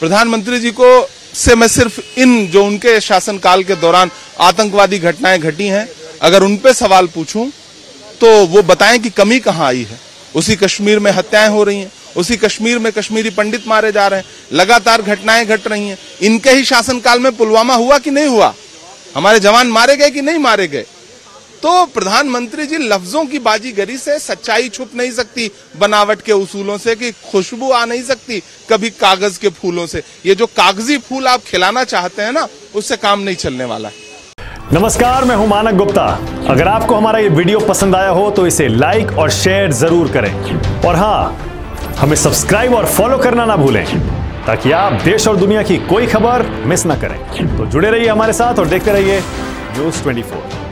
प्रधानमंत्री जी को से मैं सिर्फ़ इन जो उनके शासनकाल के दौरान आतंकवादी घटनाएँ घटी हैं, अगर उन पे सवाल पूछूँ तो वो बताएँ कि कमी कहाँ आई है। उसी कश्मीर में हत्याएँ हो रही हैं, उसी कश्मीर में कश्मीरी पंडित मारे जा रहे हैं, लगातार घटनाएँ घट रही हैं। इनके ही शासनकाल में पुलवामा हुआ कि नहीं हुआ? हमारे जवान मारे गए कि नहीं मारे गए? तो प्रधानमंत्री जी, लफ्जों की बाजीगरी से सच्चाई छुप नहीं सकती, बनावट के उसूलों से कि खुशबू आ नहीं सकती, कभी कागज़ के फूलों से। ये जो कागज़ी फूल आप खिलाना चाहते हैं ना, उससे काम नहीं चलने वाला है। नमस्कार, मैं हूँ मानक गुप्ता। अगर आपको हमारा ये वीडियो पसंद आया हो तो इसे लाइक और शेयर ज़रूर करें। और हाँ हमें सब्सक्राइब और फॉलो करना ना भूलें, ताकि आप देश और दुनिया की कोई खबर मिस ना करें। तो जुड़े रहिए हमारे साथ और देखते रहिए न्यूज़ 24